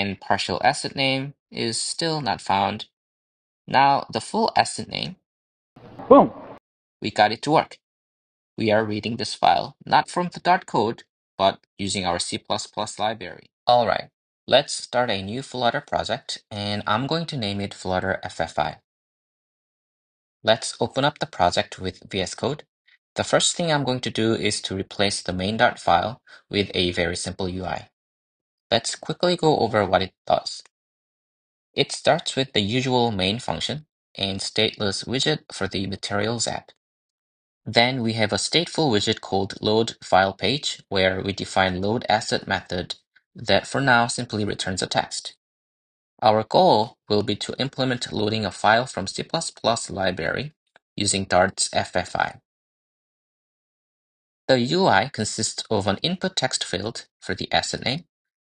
and partial asset name is still not found. Now the full asset name, Boom. we got it to work. We are reading this file not from the Dart code, but using our C++ library. All right, let's start a new Flutter project, and I'm going to name it Flutter FFI. Let's open up the project with VS Code. The first thing I'm going to do is to replace the main Dart file with a very simple UI. Let's quickly go over what it does. It starts with the usual main function and stateless widget for the materials app. Then we have a stateful widget called load file page where we define load asset method that for now simply returns a text. Our goal will be to implement loading a file from C++ library using Dart's FFI. The UI consists of an input text field for the asset name,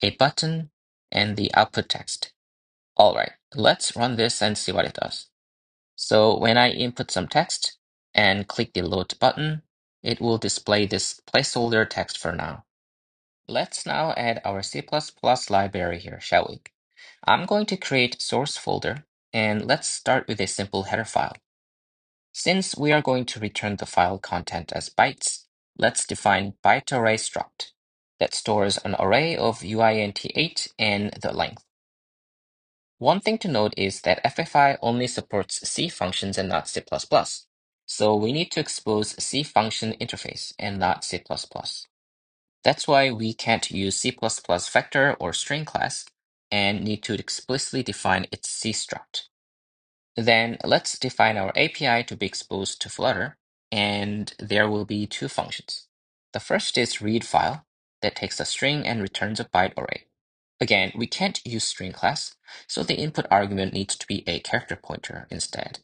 a button, and the output text. Alright, let's run this and see what it does. So when I input some text and click the load button, it will display this placeholder text for now. Let's now add our C++ library here, shall we? I'm going to create source folder and let's start with a simple header file. Since we are going to return the file content as bytes, let's define byte array struct that stores an array of uint8 and the length. One thing to note is that FFI only supports C functions and not C++. So we need to expose C function interface and not C++. That's why we can't use C++ vector or string class and need to explicitly define its C struct. Then let's define our API to be exposed to Flutter, and there will be two functions. The first is read file that takes a string and returns a byte array. Again, we can't use string class, so the input argument needs to be a character pointer instead.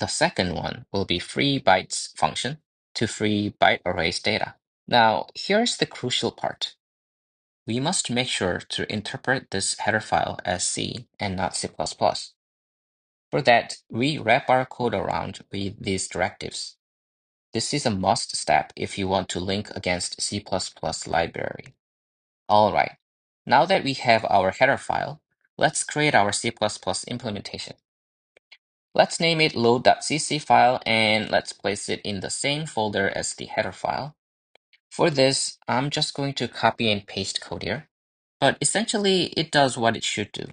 The second one will be free bytes function to free byte arrays data. Now, here's the crucial part. We must make sure to interpret this header file as C and not C++. For that, we wrap our code around with these directives. This is a must step if you want to link against C++ library. All right, now that we have our header file, let's create our C++ implementation. Let's name it load.cc file and let's place it in the same folder as the header file. For this, I'm just going to copy and paste code here, but essentially it does what it should do.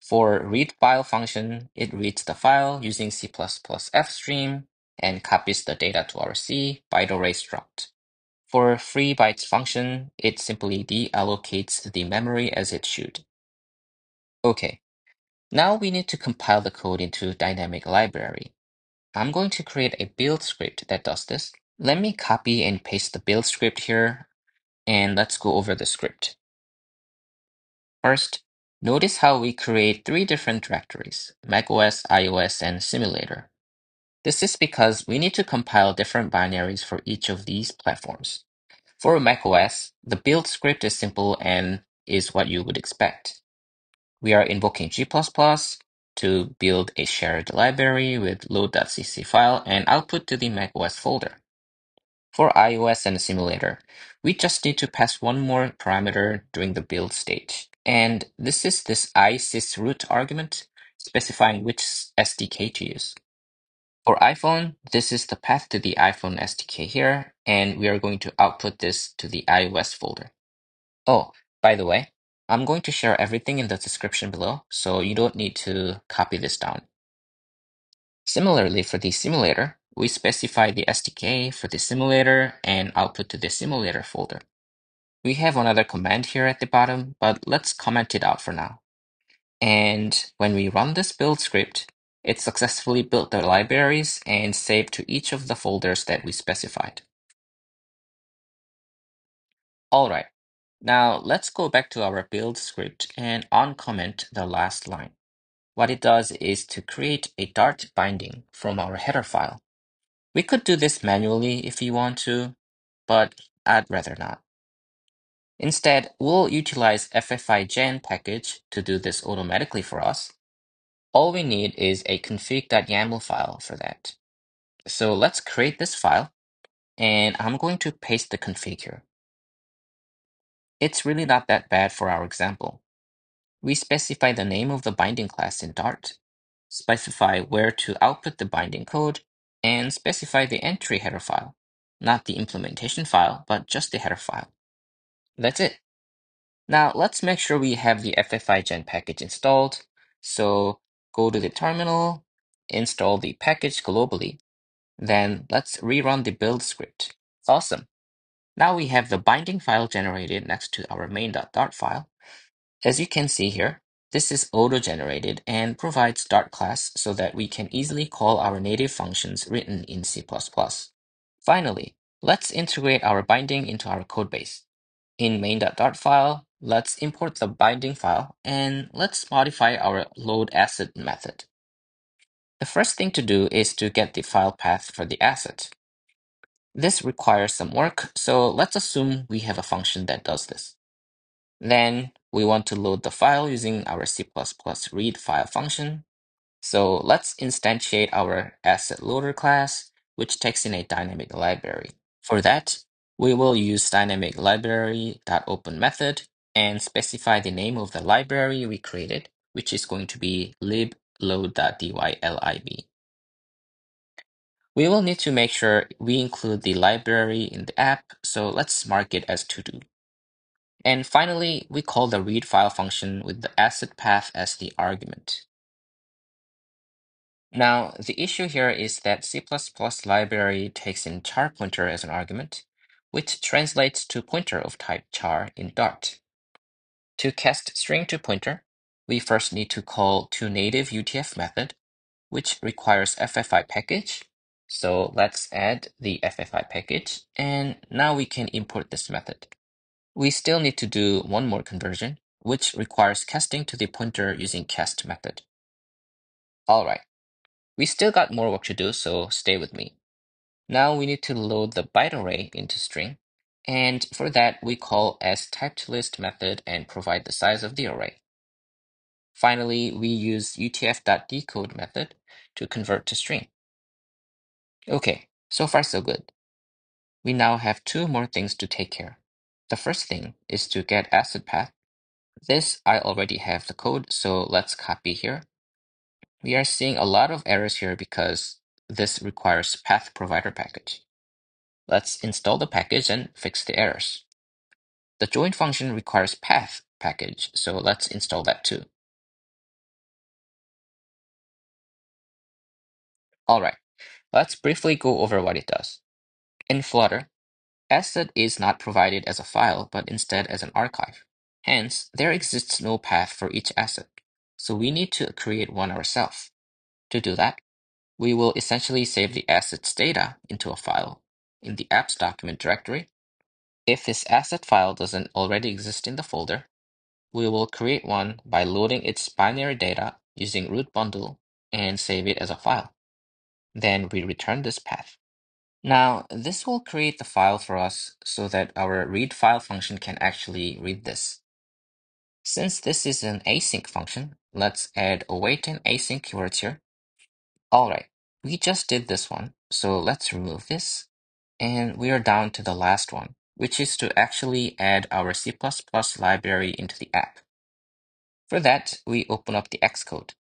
For read file function, it reads the file using C++ fstream and copies the data to our C byte array struct. For free bytes function, it simply deallocates the memory as it should. Okay, now we need to compile the code into dynamic library. I'm going to create a build script that does this. Let me copy and paste the build script here, and let's go over the script. First, notice how we create three different directories, macOS, iOS, and simulator. This is because we need to compile different binaries for each of these platforms. For macOS, the build script is simple and is what you would expect. We are invoking G++ to build a shared library with load.cc file and output to the macOS folder. For iOS and simulator, we just need to pass one more parameter during the build stage. And this is this isysroot argument specifying which SDK to use. For iPhone, this is the path to the iPhone SDK here, and we are going to output this to the iOS folder. Oh, by the way, I'm going to share everything in the description below, so you don't need to copy this down. Similarly, for the simulator, we specify the SDK for the simulator and output to the simulator folder. We have another command here at the bottom, but let's comment it out for now. And when we run this build script, it successfully built the libraries and saved to each of the folders that we specified. All right, now let's go back to our build script and uncomment the last line. What it does is to create a Dart binding from our header file. We could do this manually if you want to, but I'd rather not. Instead, we'll utilize FFI-gen package to do this automatically for us. All we need is a config.yaml file for that. So let's create this file, and I'm going to paste the config here. It's really not that bad for our example. we specify the name of the binding class in Dart, specify where to output the binding code, and specify the entry header file, not the implementation file, but just the header file. That's it. Now let's make sure we have the FFIGen package installed. So go to the terminal, install the package globally, then let's rerun the build script. Awesome. Now we have the binding file generated next to our main.dart file. As you can see here, this is auto-generated and provides Dart class so that we can easily call our native functions written in C++. Finally, let's integrate our binding into our codebase. In main.dart file, let's import the binding file and let's modify our load asset method. The first thing to do is to get the file path for the asset. This requires some work, so let's assume we have a function that does this. Then we want to load the file using our C++ read file function. So let's instantiate our asset loader class, which takes in a dynamic library. For that, we will use dynamic library.open method and specify the name of the library we created, which is going to be libload.dylib. We will need to make sure we include the library in the app, so let's mark it as to do. And finally, we call the read file function with the asset path as the argument. Now, the issue here is that C++ library takes in char pointer as an argument, which translates to pointer of type char in Dart. To cast string to pointer, we first need to call toNative UTF method, which requires FFI package. So let's add the FFI package, and now we can import this method. We still need to do one more conversion, which requires casting to the pointer using cast method. All right, we still got more work to do, so stay with me. Now we need to load the byte array into string, and for that we call as typed list method and provide the size of the array. Finally, we use utf.decode method to convert to string. Okay, so far so good. We now have two more things to take care. The first thing is to get asset path. This I already have the code, so let's copy here. We are seeing a lot of errors here because this requires path provider package. Let's install the package and fix the errors. The join function requires path package, so let's install that too. All right, let's briefly go over what it does. In Flutter, asset is not provided as a file, but instead as an archive. Hence, there exists no path for each asset, so we need to create one ourselves. To do that, we will essentially save the asset's data into a file in the apps document directory. If this asset file doesn't already exist in the folder, we will create one by loading its binary data using root bundle and save it as a file. Then we return this path. Now, this will create the file for us so that our read file function can actually read this. Since this is an async function, let's add await and async keywords here. All right, we just did this one, so let's remove this. And we are down to the last one, which is to actually add our C++ library into the app. For that, we open up the Xcode.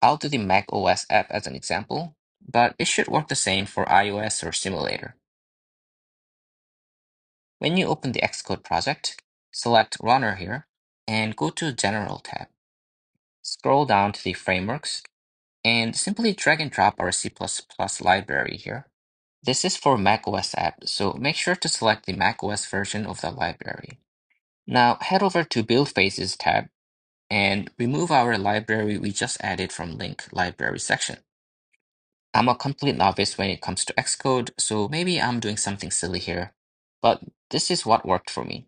I'll do the Mac OS app as an example, but it should work the same for iOS or Simulator. When you open the Xcode project, select Runner here and go to General tab. Scroll down to the Frameworks and simply drag and drop our C++ library here. This is for macOS app, so make sure to select the macOS version of the library. Now head over to Build Phases tab and remove our library we just added from link library section. I'm a complete novice when it comes to Xcode, so maybe I'm doing something silly here, but this is what worked for me.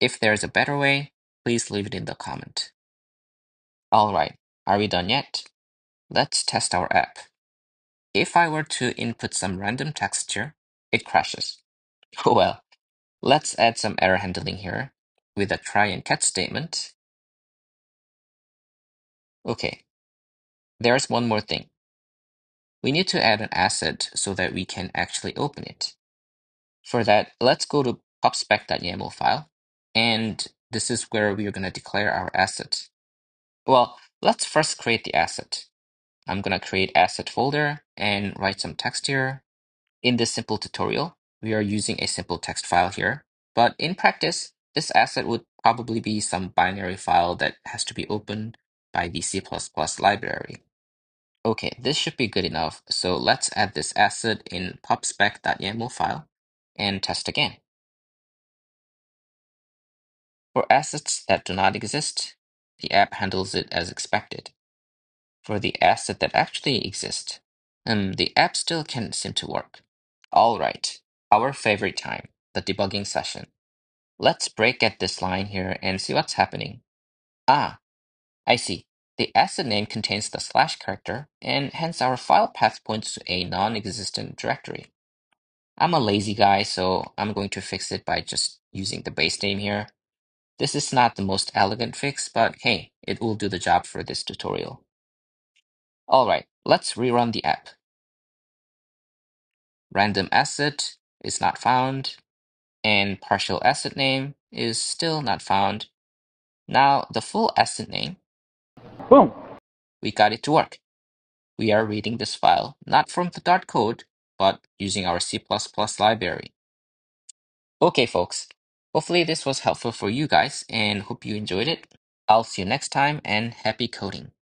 If there's a better way, please leave it in the comment. Alright, are we done yet? Let's test our app. If I were to input some random text here, it crashes. well, let's add some error handling here with a try and catch statement. Okay, there's one more thing. We need to add an asset so that we can actually open it. For that, let's go to pubspec.yaml file and this is where we are going to declare our asset. Well, let's first create the asset. I'm going to create asset folder and write some text here. In this simple tutorial, we are using a simple text file here, but in practice, this asset would probably be some binary file that has to be opened by the C++ library. Okay, this should be good enough. So let's add this asset in pubspec.yaml file and test again. For assets that do not exist, the app handles it as expected. For the asset that actually exists, um, the app still can't seem to work. All right, our favorite time, the debugging session. Let's break at this line here and see what's happening. Ah, I see. The asset name contains the slash character, and hence our file path points to a non-existent directory. I'm a lazy guy, so I'm going to fix it by just using the base name here. This is not the most elegant fix, but hey, it will do the job for this tutorial. Alright, let's rerun the app. Random asset is not found, and partial asset name is still not found. Now, the full asset name, Boom. we got it to work. We are reading this file not from the Dart code, but using our C++ library. Okay, folks. Hopefully this was helpful for you guys and hope you enjoyed it. I'll see you next time and happy coding.